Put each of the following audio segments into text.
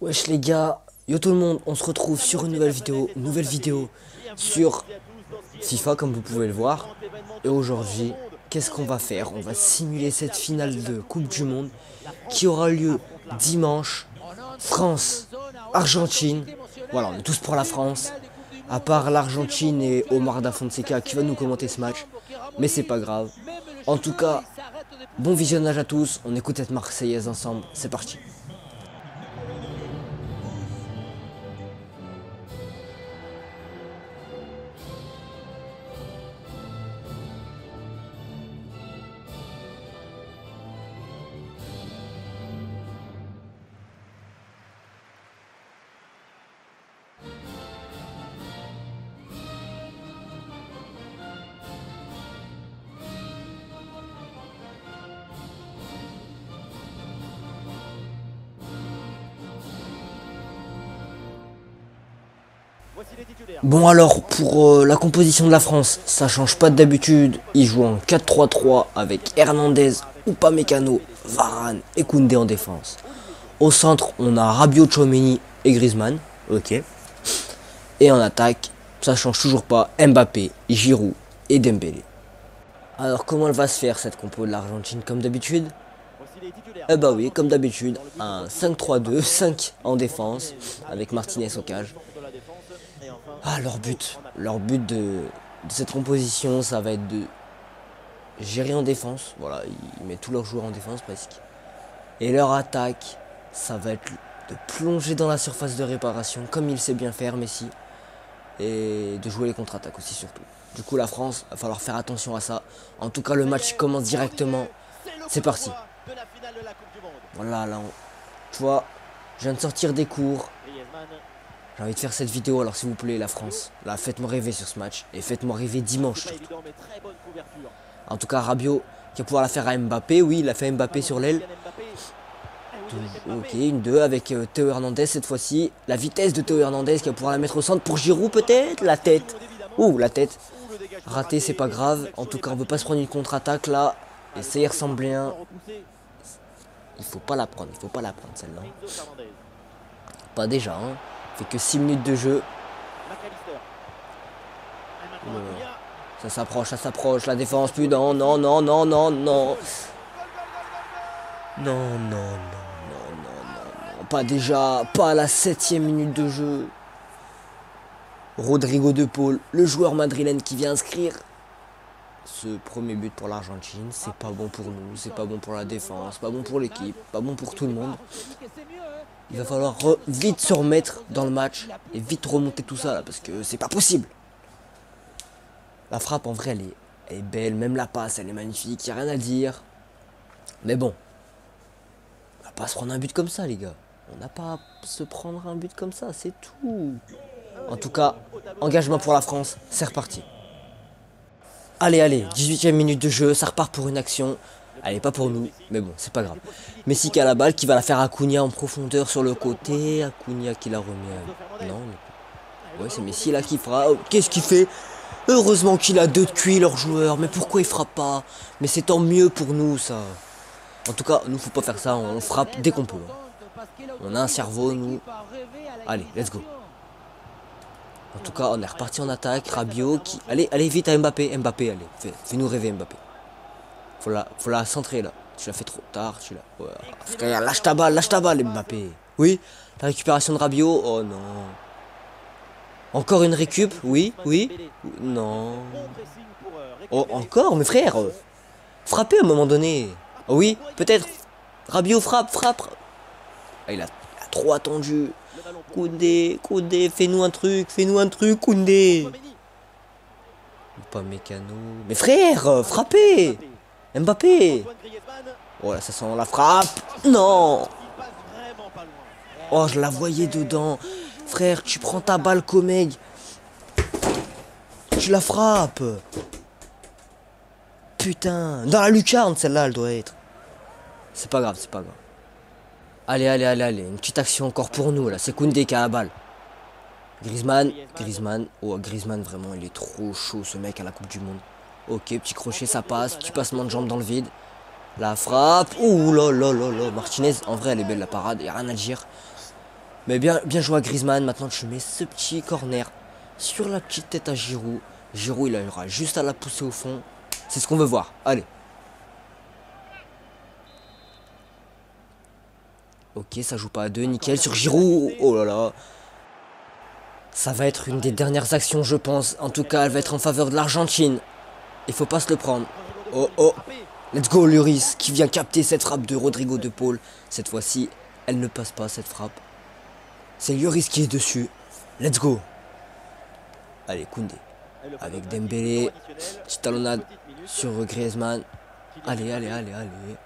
Wesh les gars, yo tout le monde, on se retrouve sur une nouvelle vidéo, nouvelle vidéo sur FIFA comme vous pouvez le voir. Et aujourd'hui, qu'est-ce qu'on va faire? On va simuler cette finale de Coupe du Monde qui aura lieu dimanche, France, Argentine. Voilà, on est tous pour la France, à part l'Argentine et Omar da Fonseca qui va nous commenter ce match. Mais c'est pas grave. En tout cas, bon visionnage à tous, on écoute cette Marseillaise ensemble, c'est parti. Bon alors pour euh, la composition de la France, ça change pas d'habitude. Ils jouent en 4-3-3 avec Hernandez, Upamecano, Varane et Koundé en défense. Au centre, on a Rabiot, Chomeni et Griezmann. Ok. Et en attaque, ça change toujours pas. Mbappé, Giroud et Dembélé. Alors comment elle va se faire cette compo de l'Argentine comme d'habitude? Eh bah oui, comme d'habitude, un 5-3-2, 5 en défense avec Martinez au cage. Ah, leur but. Leur but de, cette composition, ça va être de gérer en défense. Voilà, ils mettent tous leurs joueurs en défense presque. Et leur attaque, ça va être de plonger dans la surface de réparation, comme il sait bien faire, Messi. Et de jouer les contre-attaques aussi, surtout. Du coup, la France, va falloir faire attention à ça. En tout cas, le match commence directement. C'est parti. Voilà, là, tu vois, je viens de sortir des cours. J'ai envie de faire cette vidéo, alors s'il vous plaît, la France. Là, faites-moi rêver sur ce match. Et faites-moi rêver dimanche. En tout cas, Rabiot qui va pouvoir la faire à Mbappé. Oui, il a fait Mbappé sur l'aile. Ok, une 2 avec euh, Théo Hernandez cette fois-ci. La vitesse de Théo Hernandez qui va pouvoir la mettre au centre pour Giroud peut-être? La tête. Ouh, la tête. Raté, c'est pas grave. En tout cas, on veut pas se prendre une contre-attaque là. Et ça y ressemble bien. Il faut pas la prendre, il faut pas la prendre celle-là. Pas déjà, hein. Fait que 6 minutes de jeu. Ça s'approche, ça s'approche. La défense, plus non, non, non, non, non, non. Non, non, non, non, non, non. Pas déjà, pas à la septième minute de jeu. Rodrigo De Paul, le joueur madrilène qui vient inscrire ce premier but pour l'Argentine. C'est pas bon pour nous, c'est pas bon pour la défense, pas bon pour l'équipe, pas bon pour tout le monde. Il va falloir vite se remettre dans le match et vite remonter tout ça parce que c'est pas possible. La frappe en vrai elle est, elle est belle, même la passe elle est magnifique, y a rien à dire. Mais bon, on va pas se prendre un but comme ça les gars. On n'a pas à se prendre un but comme ça, c'est tout. En tout cas, engagement pour la France, c'est reparti. Allez, allez, 18ème minute de jeu, ça repart pour une action. Est pas pour nous, mais bon, c'est pas grave. Messi qui a la balle, qui va la faire à Cunha en profondeur sur le côté. Acuna qui la remet. Non, ouais, c'est Messi là qui fera. Qu'est-ce qu'il fait? Heureusement qu'il a deux de QI leur joueur. Mais pourquoi il frappe pas? Mais c'est tant mieux pour nous ça. En tout cas, nous faut pas faire ça. On frappe dès qu'on peut. On a un cerveau, nous. Allez, let's go. En tout cas, on est reparti en attaque. Rabiot qui. Allez, allez vite à Mbappé. Mbappé, allez. Fais-nous rêver, Mbappé. Faut la, centrer là. Tu l'as fait trop tard, tu l'as. Lâche ta balle, lâche ta balle, Mbappé. Oui, la récupération de Rabiot? Oh non. Encore une récup, oui, oui? Non. Oh, encore, mes frères. Frappez à un moment donné. Oh, oui, peut-être. Rabiot frappe, frappe. Ah, il, a, trop attendu. Koundé, Koundé, fais-nous un truc, fais-nous un truc, Koundé. Pas mécano. Mes frères, frappez Mbappé Oh là, ça sent la frappe Non Oh, je la voyais dedans. Frère, tu prends ta balle, Comeg. Tu la frappes. Putain. Dans la lucarne, celle-là, elle doit être. C'est pas grave, c'est pas grave. Allez, allez, allez, allez. Une petite action encore pour nous, là. C'est Koundé qui a la balle. Griezmann, Griezmann. Oh, Griezmann, vraiment, il est trop chaud, ce mec, à la Coupe du Monde. Ok, petit crochet, ça passe. Tu passes de jambe dans le vide. La frappe. Ouh là là là là. Martinez, en vrai, elle est belle la parade. Il a rien à dire. Mais bien, bien joué à Griezmann. Maintenant, je mets ce petit corner sur la petite tête à Giroud. Giroud, il aura juste à la pousser au fond. C'est ce qu'on veut voir. Allez. Ok, ça joue pas à deux. Nickel sur Giroud. Oh là là. Ça va être une des dernières actions, je pense. En tout cas, elle va être en faveur de l'Argentine. Il faut pas se le prendre. Oh, oh. Let's go, Luris, qui vient capter cette frappe de Rodrigo de Paul. Cette fois-ci, elle ne passe pas, cette frappe. C'est Lloris qui est dessus. Let's go. Allez, Koundé. Avec Dembélé. Petite talonnade sur Griezmann. Allez, allez, allez, allez.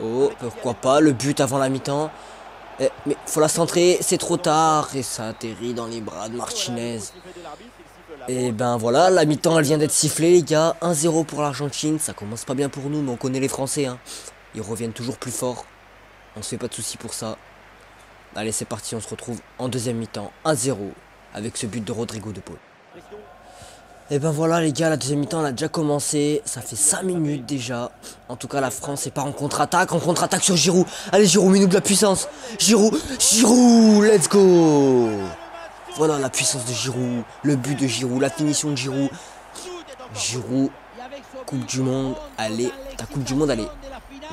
Oh, pourquoi pas. Le but avant la mi-temps. Eh, mais faut la centrer. C'est trop tard. Et ça atterrit dans les bras de Martinez. Et ben voilà, la mi-temps elle vient d'être sifflée les gars. 1-0 pour l'Argentine. Ça commence pas bien pour nous, mais on connaît les Français. Hein. Ils reviennent toujours plus fort. On se fait pas de soucis pour ça. Allez, c'est parti, on se retrouve en deuxième mi-temps. 1-0 avec ce but de Rodrigo de Paul. Et ben voilà les gars, la deuxième mi-temps elle a déjà commencé. Ça fait 5 minutes déjà. En tout cas, la France est pas en contre-attaque. En contre-attaque sur Giroud. Allez Giroud, mets-nous de la puissance. Giroud, Giroud, let's go Voilà la puissance de Giroud. Le but de Giroud, la finition de Giroud. Giroud, Coupe du Monde. Allez, ta Coupe du Monde, allez.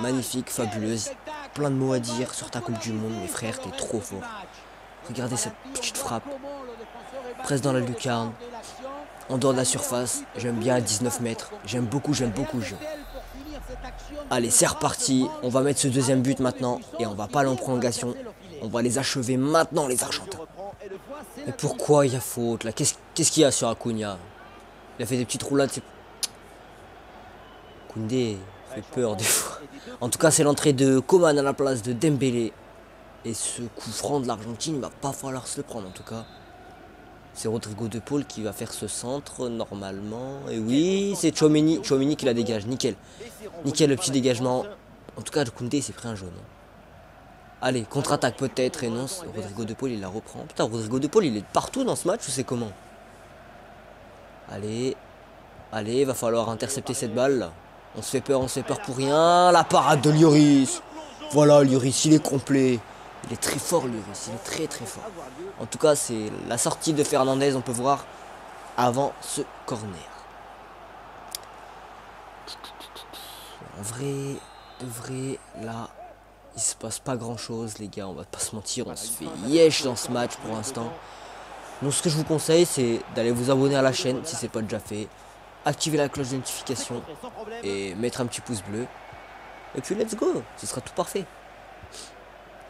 Magnifique, fabuleuse. Plein de mots à dire sur ta Coupe du Monde, mes frères, t'es trop fort. Regardez cette petite frappe. Presse dans la lucarne en dehors de la surface. J'aime bien à 19 mètres. J'aime beaucoup, j'aime beaucoup. Allez, c'est reparti. On va mettre ce deuxième but maintenant. Et on va pas aller en prolongation. On va les achever maintenant, les Argentins. Mais pourquoi il y a faute là? Qu'est-ce qu'il y a sur Acuna Il a fait des petites roulades. Koundé fait peur des fois. En tout cas, c'est l'entrée de Coman à la place de Dembélé. Et ce coup franc de l'Argentine, il va pas falloir se le prendre en tout cas. C'est Rodrigo De Paul qui va faire ce centre normalement. Et oui, c'est Chomini. Chomini qui la dégage. Nickel. Nickel le petit dégagement. En tout cas, le Koundé s'est pris un jaune. Allez, contre-attaque peut-être. Et non, Rodrigo De Paul il la reprend. Putain, Rodrigo De Paul il est partout dans ce match ou c'est comment? Allez. Allez, va falloir intercepter cette balle. On se fait peur, on se fait peur pour rien. La parade de Lloris. Voilà, Lloris, il est complet. Il est très fort, lui, il est très très fort. En tout cas, c'est la sortie de Fernandez, on peut voir, avant ce corner. En vrai, de vrai, là, il se passe pas grand chose, les gars, on va pas se mentir, on se fait yesh dans ce match pour l'instant. Donc ce que je vous conseille, c'est d'aller vous abonner à la chaîne si c'est pas déjà fait, activer la cloche de notification et mettre un petit pouce bleu. Et puis let's go, ce sera tout parfait.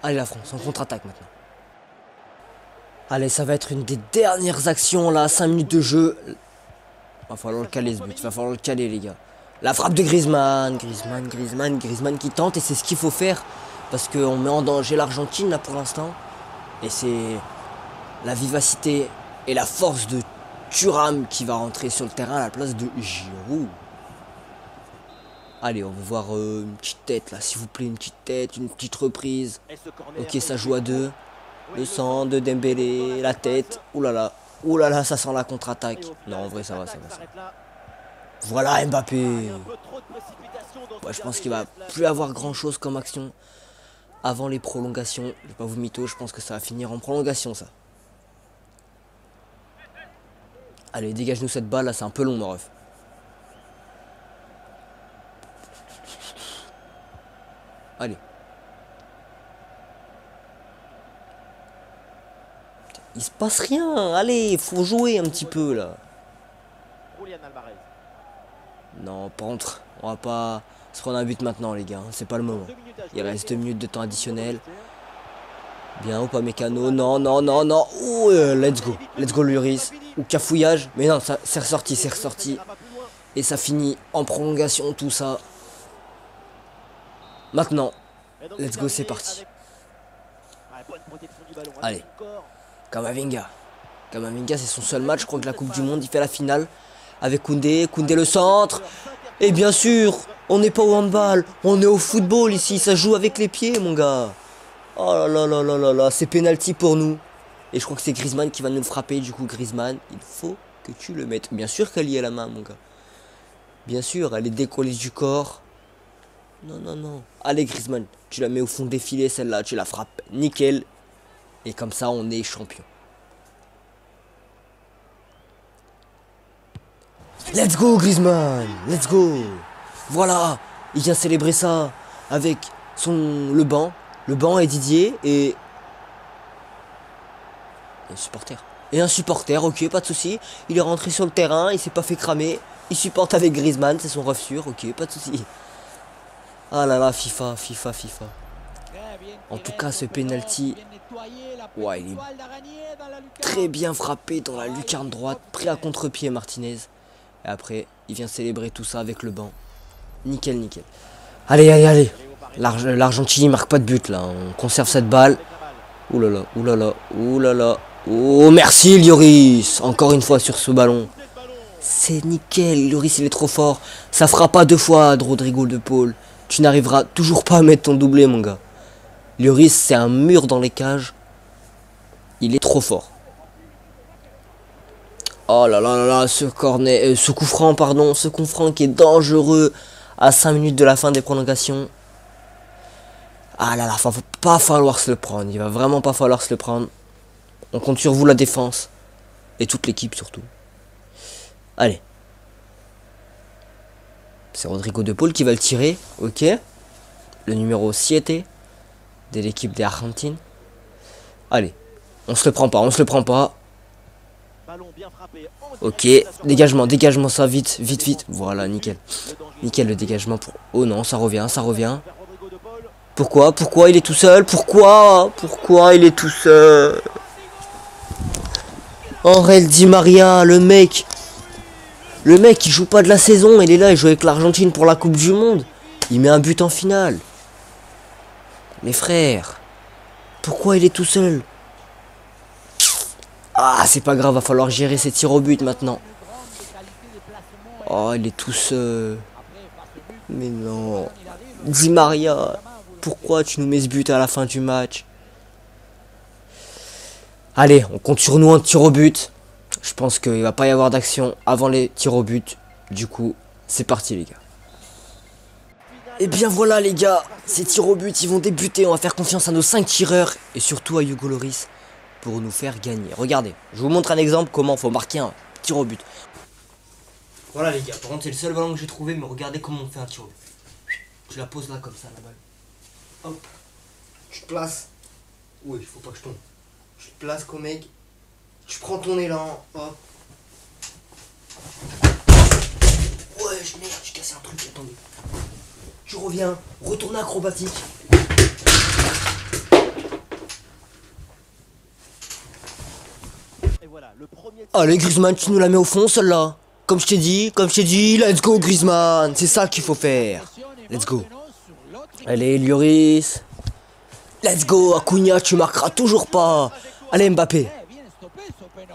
Allez la France, en contre-attaque maintenant. Allez, ça va être une des dernières actions là, 5 minutes de jeu. Va falloir le caler ce but, va falloir le caler les gars. La frappe de Griezmann, Griezmann, Griezmann, Griezmann qui tente et c'est ce qu'il faut faire. Parce qu'on met en danger l'Argentine là pour l'instant. Et c'est la vivacité et la force de Thuram qui va rentrer sur le terrain à la place de Giroud. Allez, on va voir euh, une petite tête là, s'il vous plaît, une petite tête, une petite reprise. Ok, ça joue à deux. Le sang de Dembélé, la tête. Ouh là là, ouh là là, ça sent la contre-attaque. Non, en vrai, ça va, ça va. Ça Voilà Mbappé. je pense qu'il va plus avoir grand chose comme action avant les prolongations. Je vais pas vous mytho, je pense que ça va finir en prolongation ça. Allez, dégage-nous cette balle là, c'est un peu long, mon ref. Allez. Il se passe rien. Allez, faut jouer un petit peu là. Non, par contre, on va pas se prendre un but maintenant, les gars. C'est pas le moment. Il reste deux minutes de temps additionnel. Bien ou pas mécano? Non, non, non, non. Euh, let's go. Let's go, Luris. Ou cafouillage. Mais non, ça c'est ressorti, c'est ressorti. Et ça finit en prolongation, tout ça. Maintenant, let's go, c'est parti. Allez, Kamavinga. Kamavinga, c'est son seul match. Je crois que la Coupe du Monde, il fait la finale avec Koundé. Koundé le centre. Et bien sûr, on n'est pas au handball, on est au football ici. Ça joue avec les pieds, mon gars. Oh là là là là là là, c'est penalty pour nous. Et je crois que c'est Griezmann qui va nous le frapper. Du coup, Griezmann, il faut que tu le mettes. Bien sûr qu'elle y est la main, mon gars. Bien sûr, elle est décollée du corps. Non, non, non. Allez, Griezmann, tu la mets au fond des filets, celle-là, tu la frappes. Nickel. Et comme ça, on est champion. Let's go, Griezmann Let's go Voilà Il vient célébrer ça avec son le banc. Le banc et Didier et... Un supporter. Et un supporter, ok, pas de souci. Il est rentré sur le terrain, il s'est pas fait cramer. Il supporte avec Griezmann, c'est son ref sûr, ok, pas de souci. Ah là là, FIFA, FIFA, FIFA. En tout cas, ce penalty, ouais, il est très bien frappé dans la lucarne droite, pris à contre-pied Martinez. Et après, il vient célébrer tout ça avec le banc. Nickel, nickel. Allez, allez, allez. L'Argentine marque pas de but là. On conserve cette balle. Ouh là là. Oh, merci Lloris. Encore une fois sur ce ballon. C'est nickel. Lloris, il est trop fort. Ça fera pas deux fois, Rodrigo de Paul. Tu n'arriveras toujours pas à mettre ton doublé, mon gars. Lloris, c'est un mur dans les cages. Il est trop fort. Oh là là là là, ce cornet, euh, ce coup franc, pardon, ce coup franc qui est dangereux à 5 minutes de la fin des prolongations. Ah là là, va pas falloir se le prendre, il va vraiment pas falloir se le prendre. On compte sur vous la défense et toute l'équipe surtout. Allez. C'est Rodrigo De Paul qui va le tirer, ok. Le numéro 7 de l'équipe des Argentines. Allez, on se le prend pas, on se le prend pas. Ok, dégagement, dégagement ça vite, vite, vite. Voilà, nickel. Nickel le dégagement pour... Oh non, ça revient, ça revient. Pourquoi Pourquoi il est tout seul? Pourquoi Pourquoi il est tout seul? Aurel Di Maria, le mec. Le mec, il joue pas de la saison, il est là, il joue avec l'Argentine pour la Coupe du Monde. Il met un but en finale. Mes frères, pourquoi il est tout seul? Ah, c'est pas grave, va falloir gérer ses tirs au but maintenant. Oh, il est tout seul. Mais non. Dis Maria, pourquoi tu nous mets ce but à la fin du match? Allez, on compte sur nous un tir au but. Je pense qu'il va pas y avoir d'action avant les tirs au but. Du coup, c'est parti les gars. Et eh bien voilà les gars, ces tirs au but, ils vont débuter. On va faire confiance à nos 5 tireurs et surtout à Hugo Loris pour nous faire gagner. Regardez, je vous montre un exemple comment faut marquer un tir au but. Voilà les gars, par contre c'est le seul ballon que j'ai trouvé, mais regardez comment on fait un tir au but. Tu la poses là comme ça la balle. Hop. Tu te places. Oui, il faut pas que je tombe. Tu te places comme mec. Tu prends ton élan. Hop. Ouais, je merde, j'ai cassé un truc, attendez. Tu reviens, retourne acrobatique. Allez Griezmann, tu nous la mets au fond celle-là. Comme je t'ai dit, comme je t'ai dit, let's go Griezmann. C'est ça qu'il faut faire. Let's go. Allez Lloris. Let's go Acuna, tu marqueras toujours pas. Allez Mbappé.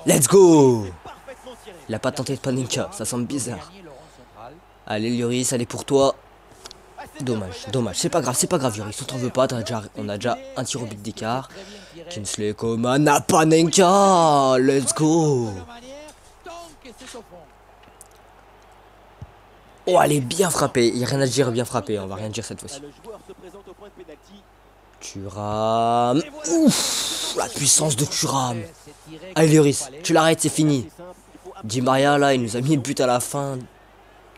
Let's go. Il a pas tenté de Paninka, ça semble bizarre. Allez Lloris, allez pour toi. Dommage, dommage. C'est pas grave, c'est pas grave, Lloris. On t'en veut pas, déjà, on a déjà un tir au but d'écart. Kinsley Coman, Panenka Let's go Oh, elle est bien frappée. Il n'y a rien à dire, bien frappée. On va rien dire cette fois-ci. Thuram. Ouf La puissance de Thuram. Allez, Lloris, tu l'arrêtes, c'est fini. Di Maria, là, il nous a mis le but à la fin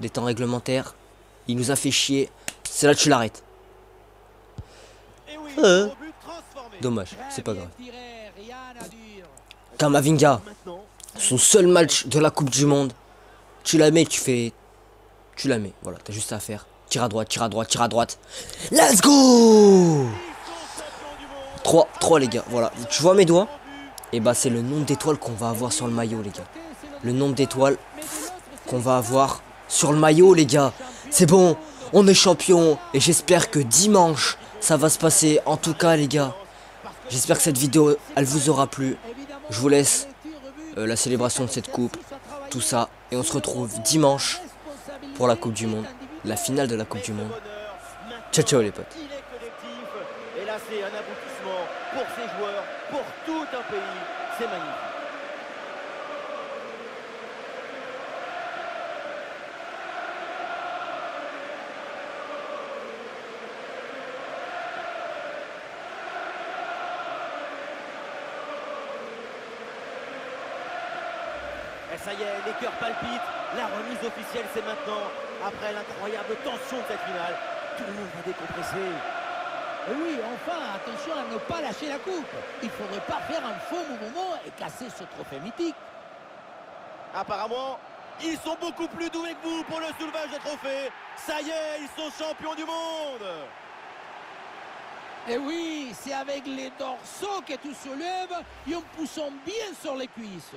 des temps réglementaires. Il nous a fait chier. C'est là que tu l'arrêtes. Euh. Dommage, c'est pas grave. Kamavinga, son seul match de la Coupe du Monde. Tu la mets, tu fais... Tu la mets, voilà, t'as juste à faire. Tire à droite, tire à droite, tire à droite. Let's go 3, 3 les gars, voilà. Tu vois mes doigts Et eh bah c'est le nombre d'étoiles qu'on va avoir sur le maillot les gars. Le nombre d'étoiles qu'on va avoir sur le maillot les gars. C'est bon, on est champion et j'espère que dimanche ça va se passer. En tout cas les gars, j'espère que cette vidéo elle vous aura plu. Je vous laisse euh, la célébration de cette coupe, tout ça. Et on se retrouve dimanche pour la Coupe du Monde, la finale de la Coupe du Monde. Ciao ciao les potes pour ses joueurs, pour tout un pays. C'est magnifique. Et ça y est, les cœurs palpitent. La remise officielle, c'est maintenant. Après l'incroyable tension de cette finale, tout le monde va décompresser. Oui, enfin, attention à ne pas lâcher la coupe. Il faudrait pas faire un faux mouvement et casser ce trophée mythique. Apparemment, ils sont beaucoup plus doués que vous pour le soulevage des trophées. Ça y est, ils sont champions du monde. Et oui, c'est avec les dorsaux que tu soulèves et en poussant bien sur les cuisses.